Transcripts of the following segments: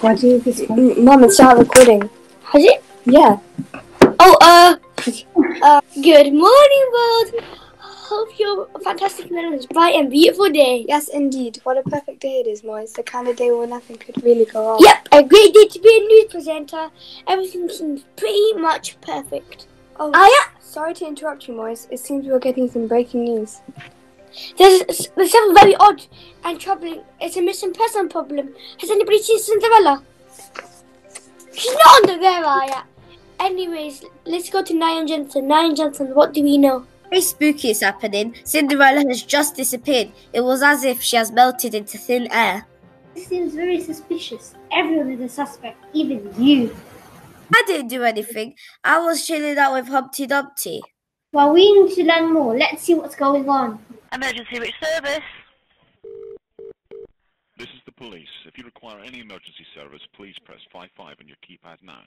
Why do you have this one? M- Mum, it's not recording. Has it? Yeah. Oh, uh, uh, good morning, world. Hope you're a fantastic and on this bright and beautiful day. Yes, indeed. What a perfect day it is, Mo. It's the kind of day where nothing could really go wrong. Yep, a great day to be a news presenter. Everything seems pretty much perfect. Oh, Ah, yeah. sorry to interrupt you, Moise. It seems we're getting some breaking news. There's, there's something very odd and troubling. It's a missing person problem. Has anybody seen Cinderella? She's not on the radar yet. Anyways, let's go to Nyan Johnson. Nyan Johnson, what do we know? Very spooky is happening. Cinderella has just disappeared. It was as if she has melted into thin air. This seems very suspicious. Everyone is a suspect, even you. I didn't do anything. I was chilling out with Humpty Dumpty. Well, we need to learn more. Let's see what's going on. Emergency which service? This is the police. If you require any emergency service, please press 55 on your keypad now.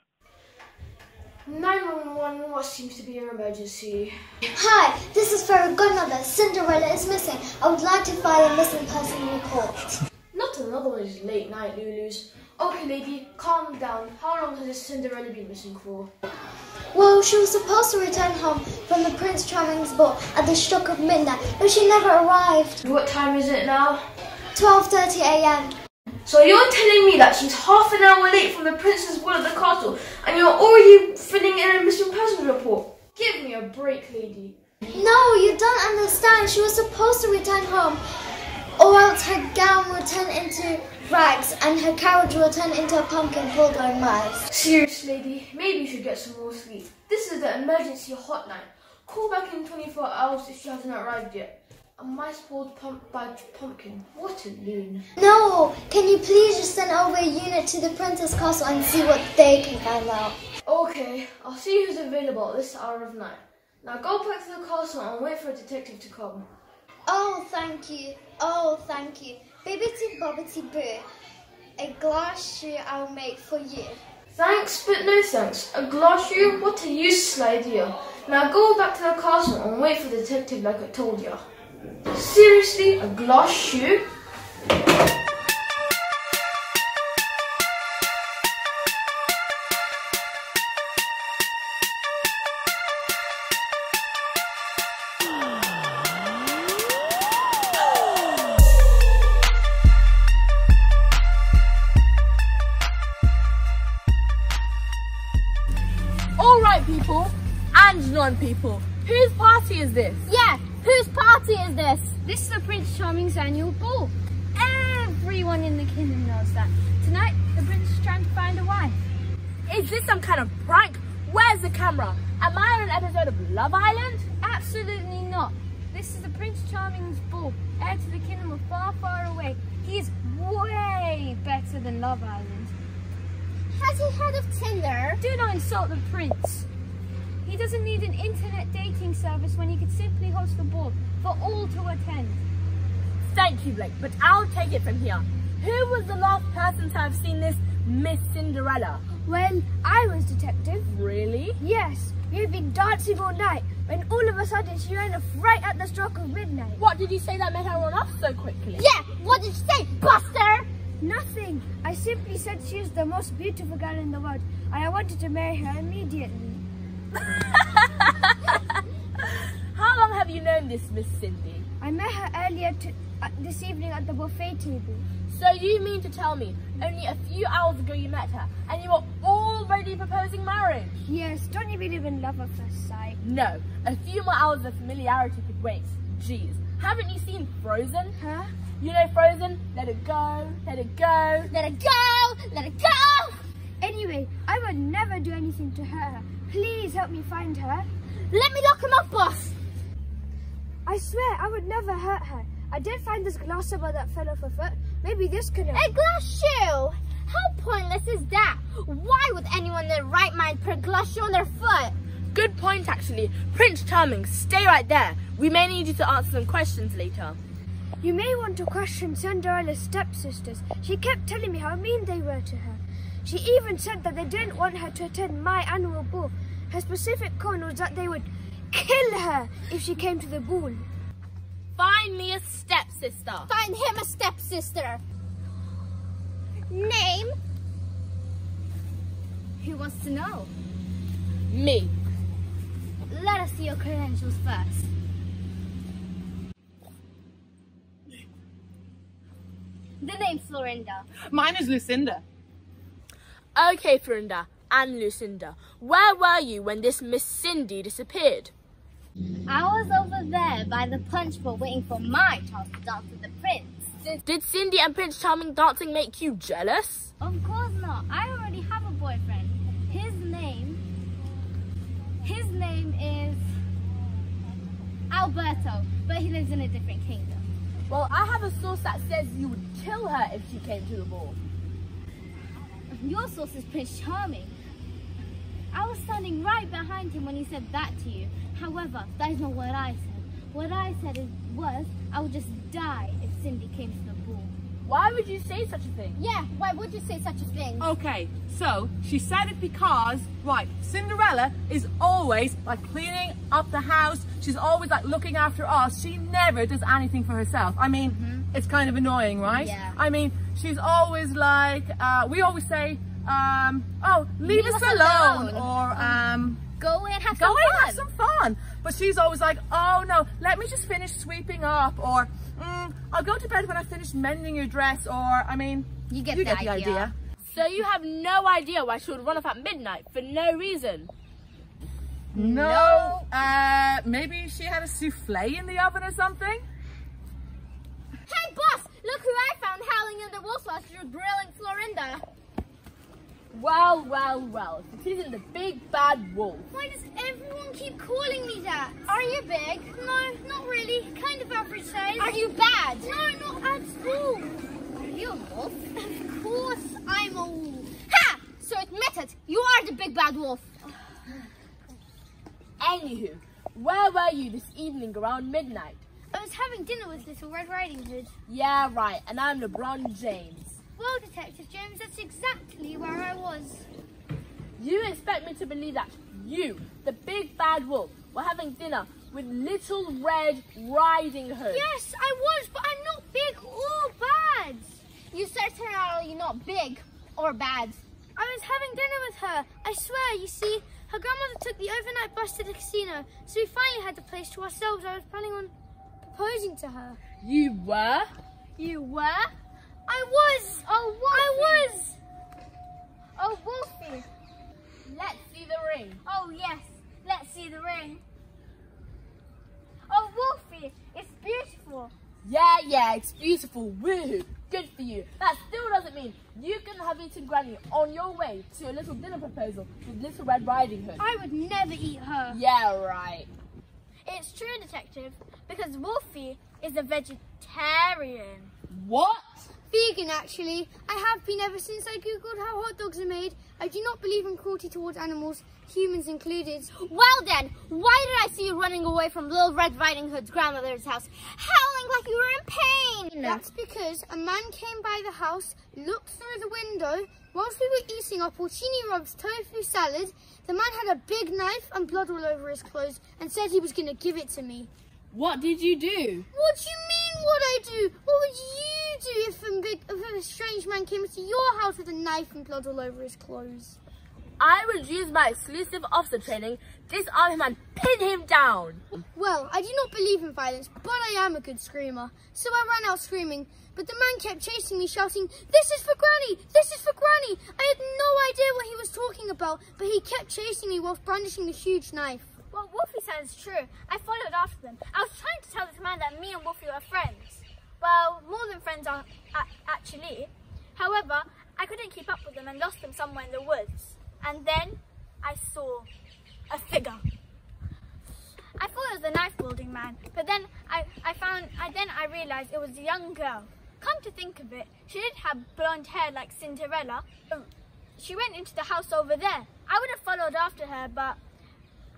911, what seems to be your emergency? Hi, this is Fairy Godmother. Cinderella is missing. I would like to file a missing person report. Not another one of these late night Lulus. Okay, lady, calm down. How long has this Cinderella been missing for? Well, she was supposed to return home from the Prince Charming's ball at the stroke of midnight, but she never arrived. What time is it now? 12.30 a.m. So you're telling me that she's half an hour late from the Prince's ball at the castle, and you're already filling in a missing person report? Give me a break, lady. No, you don't understand. She was supposed to return home, or else her gown will turn into rags and her carriage will turn into a pumpkin pulled by mice. Serious, lady, maybe you should get some more sleep. This is the emergency hotline. Call back in 24 hours if she hasn't arrived yet. A mice pulled pump by pumpkin. What a loon. No, can you please just send over a unit to the princess castle and see what they can find out? Okay, I'll see who's available at this hour of night. Now go back to the castle and wait for a detective to come. Oh, thank you. Oh, thank you. Bibbity bobbity boo. A glass shoe I'll make for you. Thanks, but no thanks. A glass shoe? What a useless idea. Now go back to the castle and wait for the detective like I told you. Seriously, a glass shoe? And non-people, whose party is this? Yeah, whose party is this? This is the Prince Charming's annual ball. Everyone in the kingdom knows that. Tonight, the prince is trying to find a wife. Is this some kind of prank? Where's the camera? Am I on an episode of Love Island? Absolutely not. This is the Prince Charming's ball, heir to the kingdom of far, far away. He is way better than Love Island. Has he heard of Tinder? Do not insult the prince. He doesn't need an internet dating service when he could simply host the ball for all to attend. Thank you, Blake, but I'll take it from here. Who was the last person to have seen this Miss Cinderella? Well, I was detective. Really? Yes, we had been dancing all night when all of a sudden she ran off right at the stroke of midnight. What did you say that made her run off so quickly? Yeah, what did you say, Buster? Nothing. I simply said she is the most beautiful girl in the world and I wanted to marry her immediately. This Miss Cindy? I met her earlier uh, this evening at the buffet table. So you mean to tell me only a few hours ago you met her and you were already proposing marriage? Yes, don't you believe in love at first sight? No, a few more hours of familiarity could wait. Jeez, haven't you seen Frozen? Huh? You know Frozen? Let it go, let it go. Let it go! Let it go! Anyway, I would never do anything to her. Please help me find her. Let me lock him up, boss! I swear, I would never hurt her. I did find this glass rubber that fell off her foot. Maybe this could help. A glass shoe? How pointless is that? Why would anyone in their right mind put a glass shoe on their foot? Good point, actually. Prince Charming, stay right there. We may need you to answer some questions later. You may want to question Cinderella's stepsisters. She kept telling me how mean they were to her. She even said that they didn't want her to attend my annual ball. Her specific con was that they would kill her if she came to the ball. Find me a stepsister. Find him a stepsister. Name? Who wants to know? Me. Let us see your credentials first. The name's Florinda. Mine is Lucinda. Okay, Florinda and Lucinda, where were you when this Miss Cindy disappeared? I was over there by the punch bowl waiting for my chance to dance with the prince. Did, Cindy and Prince Charming dancing make you jealous? Of course not. I already have a boyfriend. His name... His name is... Alberto, but he lives in a different kingdom. Well, I have a source that says you would kill her if she came to the ball. Your source is Prince Charming. I was standing right behind him when he said that to you. However, that is not what I said. What I said is, was, I would just die if Cindy came to the ball. Why would you say such a thing? Yeah, why would you say such a thing? Okay, so she said it because, right, Cinderella is always like cleaning up the house. She's always like looking after us. She never does anything for herself. I mean, it's kind of annoying, right? Yeah. I mean, she's always like, uh, we always say, um, oh, leave, us, alone. Or, um, Go and have go some and fun. have some fun. But she's always like, oh no, let me just finish sweeping up. Or, mm, I'll go to bed when I finish mending your dress. Or, I mean, You get you the get the idea. idea. So you have no idea why she would run off at midnight for no reason? No. Uh, maybe she had a souffle in the oven or something? Hey boss, look who I found howling in the wolf while she was grilling Florinda. Well, well, well. If it isn't the big bad wolf. Why does everyone keep calling me that? Are you big? No, not really. Kind of average size. Are you bad? No, not at all. Are you a wolf? Of course I'm a wolf. Ha! So admit it. You are the big bad wolf. Anywho, where were you this evening around midnight? I was having dinner with Little Red Riding Hood. Yeah, right, and I'm LeBron James. Well, Detective James, that's exactly where I was. You expect me to believe that you, the big bad wolf, were having dinner with Little Red Riding Hood? Yes, I was, but I'm not big or bad. You certainly oh, are not big or bad. I was having dinner with her. I swear, you see, her grandmother took the overnight bus to the casino, so we finally had the place to ourselves. I was planning on proposing to her. You were? You were? I was. Oh, Wolfie. I was. Oh, Wolfie. Let's see the ring. Oh, yes. Let's see the ring. Oh, Wolfie, it's beautiful. Yeah, yeah, it's beautiful. Woohoo! Good for you. That still doesn't mean you can have eaten Granny on your way to a little dinner proposal with Little Red Riding Hood. I would never eat her. Yeah, right. It's true, Detective, because Wolfie is a vegetarian. What? Vegan, actually. I have been ever since I googled how hot dogs are made. I do not believe in cruelty towards animals, humans included. Well then, why did I see you running away from Little Red Riding Hood's grandmother's house, howling like you were in pain? That's because a man came by the house, looked through the window. Whilst we were eating our porcini Rob's tofu salad, the man had a big knife and blood all over his clothes and said he was going to give it to me. What did you do? What do you mean what I do? What would you do if a, big, if a strange man came to your house with a knife and blood all over his clothes? I would use my exclusive officer training, disarm him and pin him down. Well, I do not believe in violence, but I am a good screamer. So I ran out screaming, but the man kept chasing me, shouting, This is for Granny! This is for Granny! I had no idea what he was talking about, but he kept chasing me whilst brandishing the huge knife. Well, Wolfie sounds true. I followed after them. I was trying to tell this man that me and Wolfie were friends. Well, more than friends are actually. However, I couldn't keep up with them and lost them somewhere in the woods. And then I saw a figure. I thought it was a knife wielding man, but then I, I found I then I realized it was a young girl. Come to think of it, she did have blonde hair like Cinderella. Um, she went into the house over there. I would have followed after her, but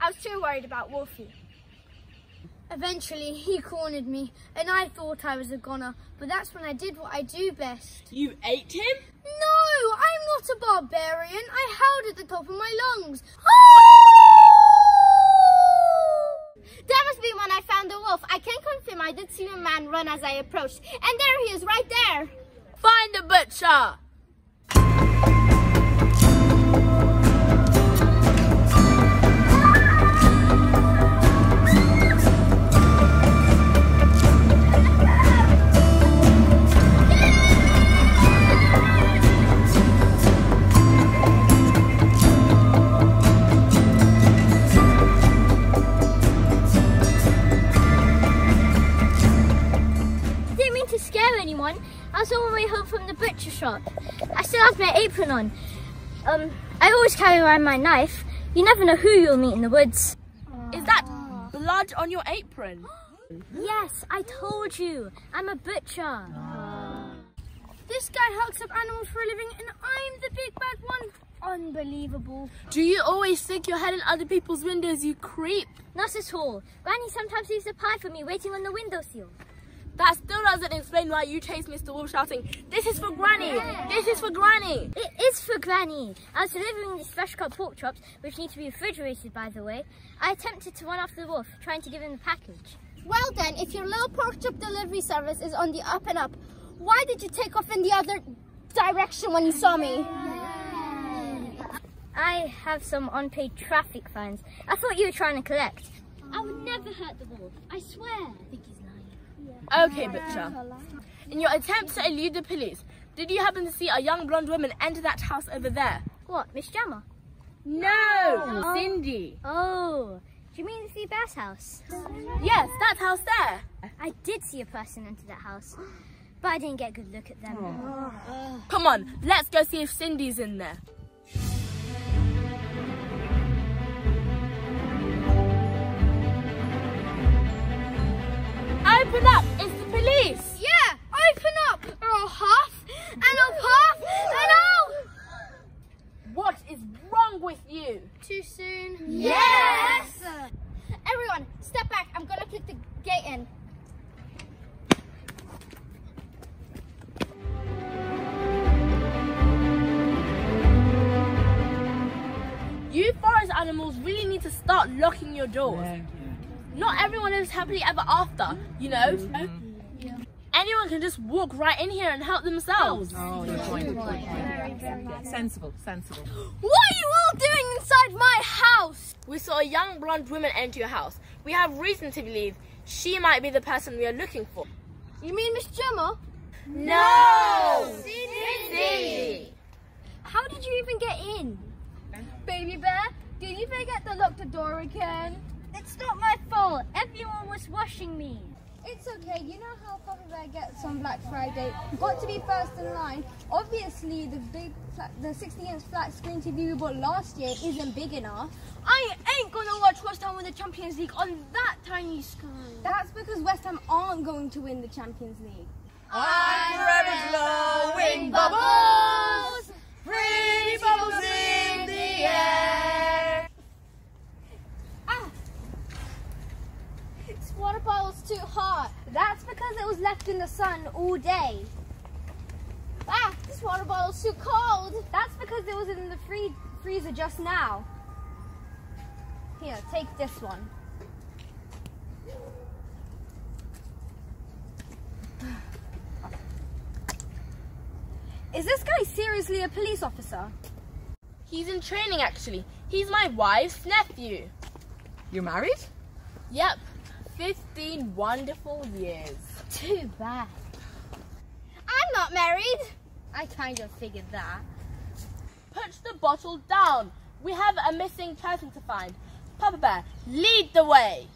I was too worried about Wolfie. Eventually, he cornered me, and I thought I was a goner, but that's when I did what I do best. You ate him? No, I'm not a barbarian. I howled at the top of my lungs. That must be when I found the wolf. I can confirm I did see a man run as I approached. And there he is, right there. Find the butcher! From the butcher shop. I still have my apron on. Um, I always carry around my knife. You never know who you'll meet in the woods. Is that blood on your apron? Yes, I told you. I'm a butcher. This guy hooks up animals for a living and I'm the big bad one. Unbelievable. Do you always stick your head in other people's windows, you creep? Not at all. Granny sometimes leaves a pie for me waiting on the windowsill. That still doesn't explain why you chased Mr. Wolf shouting, This is for Granny! This is for Granny! It is for Granny. I was delivering these fresh cut pork chops, which need to be refrigerated by the way. I attempted to run after the wolf, trying to give him the package. Well then, if your little pork chop delivery service is on the up and up, why did you take off in the other direction when you saw me? I have some unpaid traffic fines. I thought you were trying to collect. I would never hurt the wolf. I swear. I think he's lying. Okay, Butcher. In your attempt to elude the police, did you happen to see a young blonde woman enter that house over there? What, Miss Gemma? No, oh. Cindy. Oh, do you mean the Bear's house? Yes, that house there. I did see a person enter that house, but I didn't get a good look at them. Come on, let's go see if Cindy's in there. Open up! It's the police! Yeah, open up! Or half, and up half, and out! What is wrong with you? Too soon? Yes! Everyone, step back. I'm gonna kick the gate in. You forest animals really need to start locking your doors. Not everyone is happily ever after, you know? Anyone can just walk right in here and help themselves. Oh, good point, good point. Yeah, sensible, sensible. What are you all doing inside my house? We saw a young blonde woman enter your house. We have reason to believe she might be the person we are looking for. You mean Miss Gemma? No! Cindy! How did you even get in? Baby Bear, did you forget to lock the door again? It's not my fault. Everyone was washing me. It's okay. You know how Papa Bear gets on Black Friday. Got to be first in line. Obviously, the big, flat, the 60-inch flat screen TV we bought last year isn't big enough. I ain't gonna watch West Ham win the Champions League on that tiny screen. That's because West Ham aren't going to win the Champions League. I'm forever blowing bubbles, This water bottle's too hot. That's because it was left in the sun all day. Ah! This water bottle's too cold. That's because it was in the free freezer just now. Here, take this one. Is this guy seriously a police officer? He's in training actually. He's my wife's nephew. You're married? Yep, 15 wonderful years. Too bad. I'm not married. I kind of figured that. Put the bottle down. We have a missing person to find. Papa Bear, lead the way.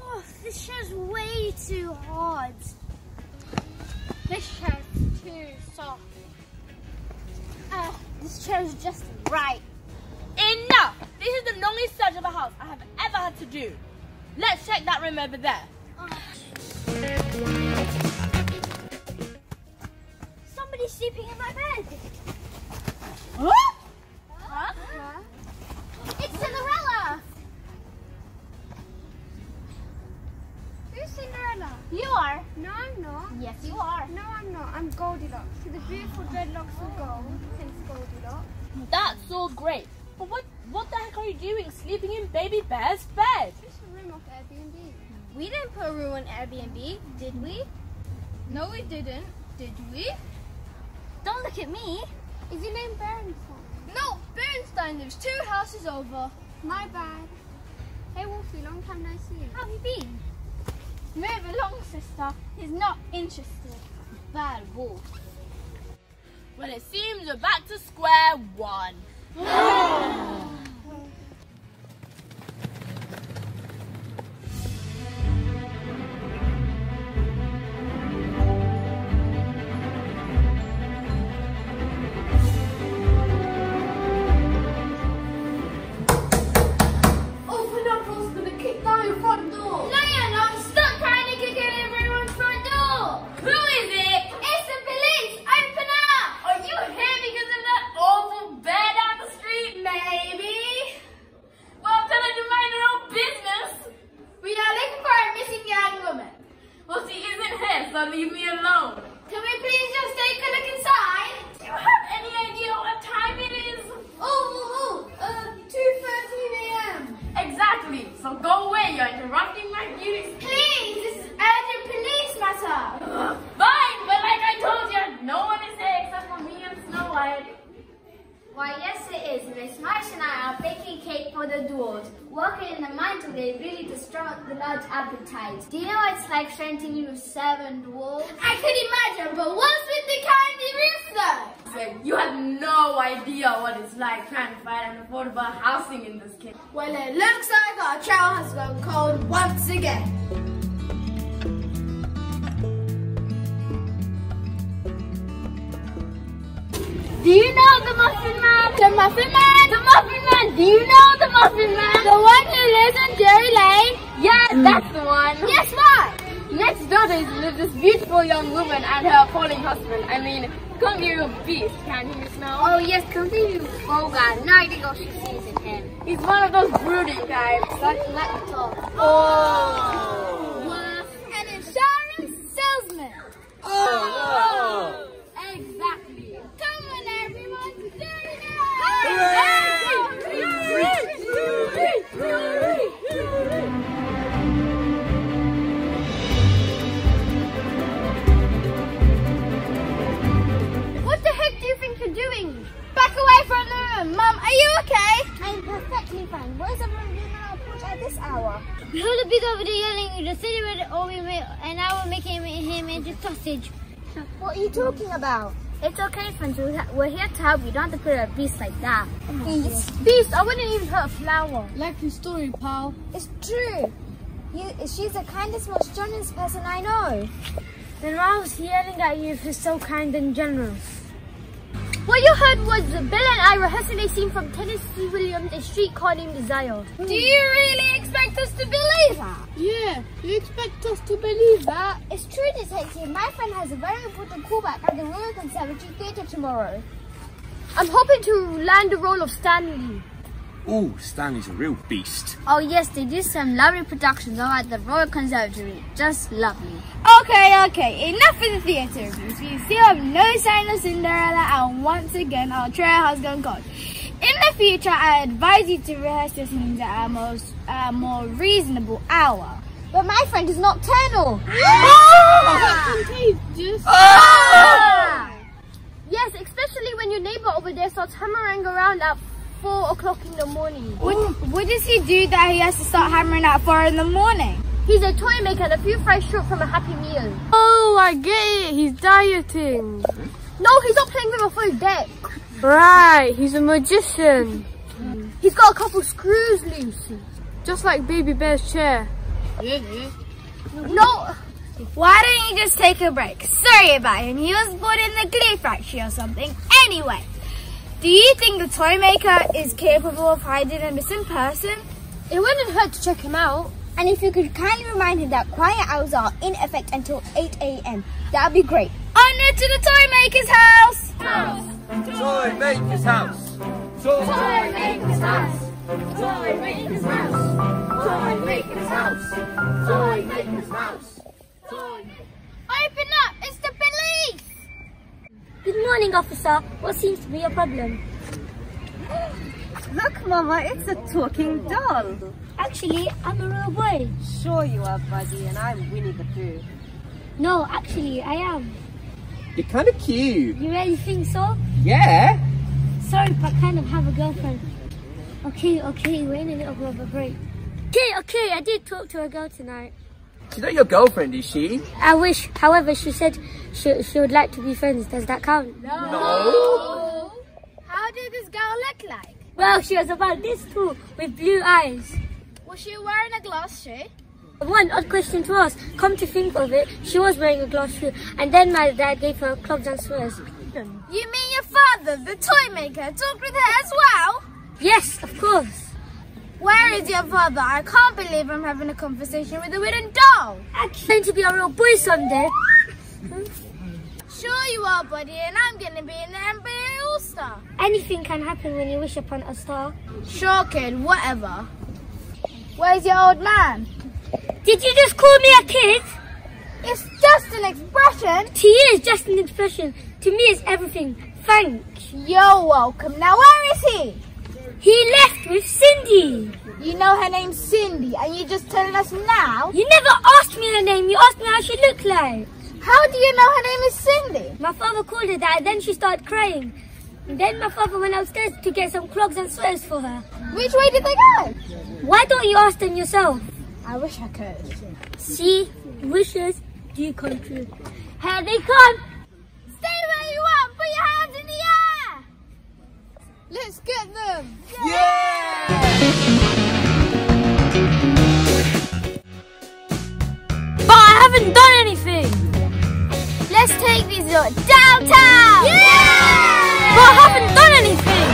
Oh, this chair's way too hard. This chair's too soft. Ah, this chair is just right. Enough! This is the longest search of a house I have ever had to do. Let's check that room over there. Somebody's sleeping in my bed. What? Huh? It's Cinderella. Who's Cinderella? You are. No, I'm not. Yes, you are. No, I'm not. I'm Goldilocks. To the beautiful dreadlocks of gold. That's all great. But what what the heck are you doing sleeping in Baby Bear's bed? It's a room off Airbnb. We didn't put a room on Airbnb, did we? No, we didn't. Did we? Don't look at me. Is your name Bernstein? No, Bernstein lives two houses over. My bad. Hey, Wolfie, long time no see. How have you been? Move along, sister. He's not interested. Bad wolf. Well, it seems we're back to square one. Oh. In the mine today really disrupts the large appetite. Do you know what it's like sharing TV with seven dwarves? I could imagine, but what's with the candy rooster? You have no idea what it's like trying to find an affordable housing in this case. Well, it looks like our trail has gone cold once again. Do you know the Muffin The Muffin Man? The Muffin Man! Do you know the Muffin Man? The one who lives in Drury Lane? Yeah, mm. that's the one. Yes, what? Next door there lives this beautiful young woman and her appalling husband. I mean, come here, you beast. Can't you smell? Oh, yes, completely vulgar. No idea what she sees in him. He's one of those broody types. Like, let me talk. Oh. An insurance salesman. Oh, you okay? I'm perfectly fine. What is everyone doing on our porch at this hour? Hold a big over there yelling, in the city red or we make, and I will make him, him into sausage. What are you talking about? It's okay, friends. We're We're here to help you. Don't have to put a beast like that. Oh beast. Beast, I wouldn't even hurt a flower. Like your story, pal. It's true. You, she's the kindest, most generous person I know. Then why was he yelling at you if he's so kind and generous? What you heard was Bill and I rehearsing a scene from Tennessee Williams, a streetcar named Desire. Hmm. Do you really expect us to believe that? Yeah, you expect us to believe that? It's true, Detective. My friend has a very important callback at the Royal Conservatory Theatre tomorrow. I'm hoping to land the role of Stanley. Oh, Stanley's a real beast. Oh yes, they do some lovely productions over at the Royal Conservatory. Just lovely. Okay, okay. Enough of the theatre reviews. We still have no sign of Cinderella, and once again, our trail has gone cold. In the future, I advise you to rehearse your scenes at a, most, a more reasonable hour. But my friend is nocturnal. Contagious. Yes, especially when your neighbor over there starts hammering around at four o'clock in the morning. What, what does he do that he has to start hammering at four in the morning? He's a toy maker and a few fries short from a happy meal. Oh, I get it. He's dieting. No, he's not playing with a full deck. Right, he's a magician. He's got a couple screws loose. Just like Baby Bear's chair. No, Why don't you just take a break? Sorry about him. He was born in the glue factory or something. Anyway, do you think the toy maker is capable of hiding a missing person? it wouldn't hurt to check him out. And if you could kindly remind him that quiet hours are in effect until 8 a.m., that would be great. On to the toy maker's house! Toy Maker's house. Toy, Maker's house. Toy Maker's house. Toy Maker's house. Toy Maker's house. Open up! It's the police! Good morning, officer. What seems to be your problem? Look, Mama, it's a talking doll. Actually, I'm a real boy. Sure you are, Buddy, and I'm Winnie the Pooh. No, actually, I am. You're kind of cute. You really think so? Yeah. Sorry, but I kind of have a girlfriend. Okay, okay, we're in a little bit of a break. Okay, okay, I did talk to a girl tonight. She's not your girlfriend, is she? I wish, however, she said she, she would like to be friends. Does that count? No. no. How did this girl look like? Well, she was about this tall with blue eyes. Was she wearing a glass shoe? One odd question to ask. Come to think of it, she was wearing a glass shoe, and then my dad gave her clubs and swears. You mean your father, the toy maker, talked with her as well? Yes, of course. Where is your father? I can't believe I'm having a conversation with a wooden doll. I'm going to be a real boy someday. Hmm? Sure you are, buddy, and I'm gonna be an NBA All-Star. Anything can happen when you wish upon a star. Sure, kid, whatever. Where's your old man? Did you just call me a kid? It's just an expression. To you, it's just an expression. To me, it's everything. Thanks. You're welcome. Now, where is he? He left with Cindy. You know her name's Cindy, and you're just telling us now? You never asked me her name. You asked me how she looked like. How do you know her name is Cindy? My father called her that, and then she started crying. Then my father went upstairs to get some clogs and sweaters for her. Which way did they go? Why don't you ask them yourself? I wish I could. See, wishes do come true. Here they come! Stay where you are! Put your hands in the air! Let's get them! Yeah! But I haven't done anything! Let's take these lot downtown! Yeah! But I haven't done anything!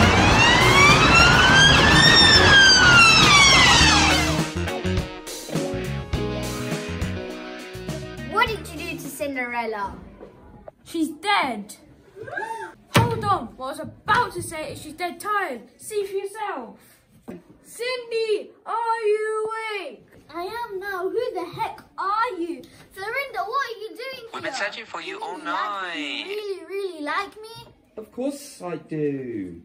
What did you do to Cinderella? She's dead. Hold on, what I was about to say is she's dead tired. See for yourself. Cindy, are you awake? I am now. Who the heck are you? Florinda, what are you doing here? We've been searching for you all You night. really, really like me? Of course I do.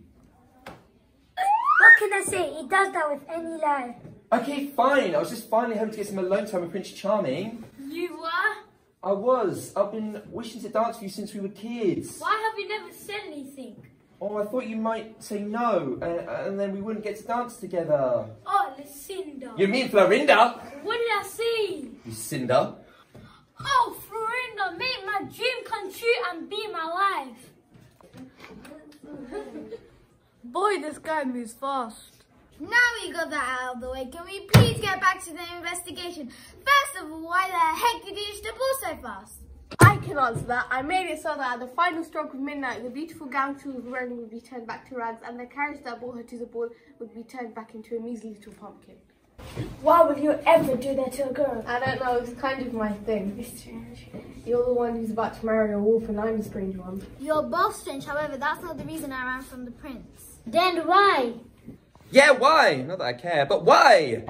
What can I say? He does that with any lie. Okay, fine. I was just finally hoping to get some alone time with Prince Charming. You were? I was. I've been wishing to dance with you since we were kids. Why have you never said anything? Oh, I thought you might say no, and, and then we wouldn't get to dance together. Oh, Lucinda. You mean Florinda? What did I see? Lucinda. Oh, Florinda, make my dream come true and be my life. Boy, this guy moves fast. Now we got that out of the way, can we please get back to the investigation? First of all, why the heck did you use the ball so fast? I can answer that. I made it so that at the final stroke of midnight, the beautiful gown she was wearing would be turned back to rags, and the carriage that brought her to the ball would be turned back into a measly little pumpkin. Why would you ever do that to a girl? I don't know, it's kind of my thing. You're the one who's about to marry a wolf, and I'm the strange one. You're both strange, however, that's not the reason I ran from the prince. Then why? Yeah, why? Not that I care, but why?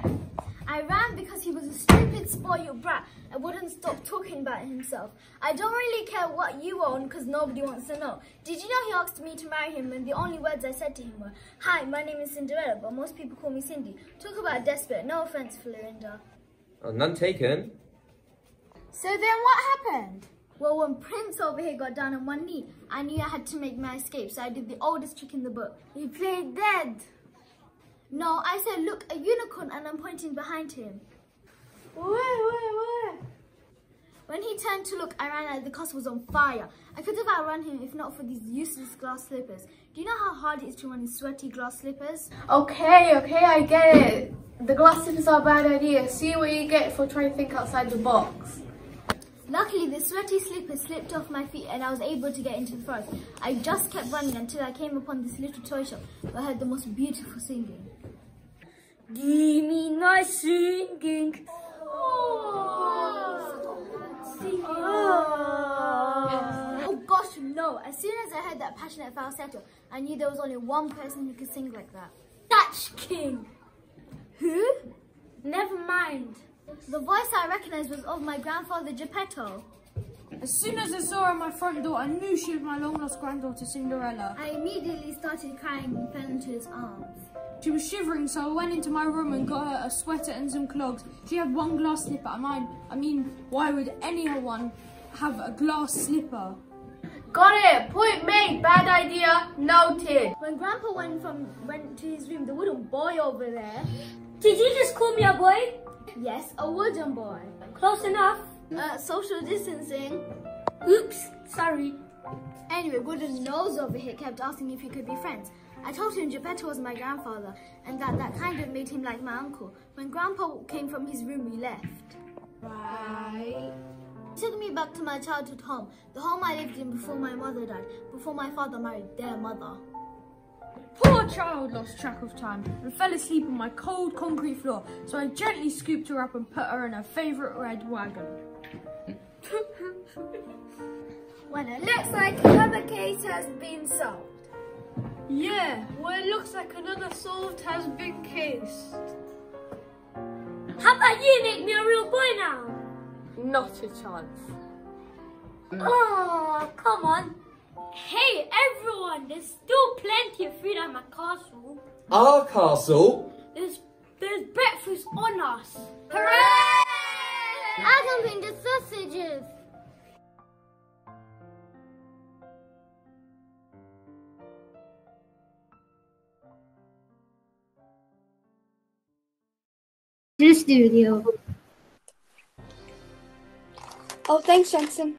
I ran because he was a stupid, spoiled brat and wouldn't stop talking about himself. I don't really care what you own because nobody wants to know. Did you know he asked me to marry him and the only words I said to him were, Hi, my name is Cinderella, but most people call me Cindy. Talk about desperate. No offense, Florinda. Oh, none taken. So then what happened? Well, when Prince over here got down on one knee, I knew I had to make my escape, so I did the oldest trick in the book. He played dead. No, I said, look, a unicorn, and I'm pointing behind him. Where, where, where? When he turned to look, I ran out. The castle was on fire. I could have outrun him if not for these useless glass slippers. Do you know how hard it is to run in sweaty glass slippers? Okay, okay, I get it. The glass slippers are a bad idea. See what you get for trying to think outside the box. Luckily, the sweaty slippers slipped off my feet and I was able to get into the forest. I just kept running until I came upon this little toy shop where I heard the most beautiful singing. Give me nice singing. Oh gosh, no. As soon as I heard that passionate falsetto, I knew there was only one person who could sing like that. That's King. Who? Never mind. The voice I recognized was of my grandfather Geppetto. As soon as I saw her at my front door, I knew she was my long-lost granddaughter, Cinderella. I immediately started crying and fell into his arms. She was shivering, so I went into my room and got her a sweater and some clogs. She had one glass slipper. I mean, I mean, why would anyone have a glass slipper? Got it. Point made. Bad idea. Noted. When Grandpa went from went to his room, the wooden boy over there. Did you just call me a boy? Yes, a wooden boy. Close enough. Uh, social distancing. Oops, sorry. Anyway, Wooden Nose over here kept asking if we could be friends. I told him Geppetto was my grandfather and that that kind of made him like my uncle. When Grandpa came from his room, we left. Right. He took me back to my childhood home, the home I lived in before my mother died, before my father married their mother. Poor child lost track of time and fell asleep on my cold concrete floor, so I gently scooped her up and put her in her favourite red wagon. When it looks like another case has been solved. Yeah, well it looks like another solved has been cased. How about you make me a real boy now? Not a chance. Oh, come on. Hey, everyone, there's still plenty of food at my castle. Our castle? There's, there's breakfast on us. Hooray! I can paint the sausages. To the studio. Oh, thanks, Jensen.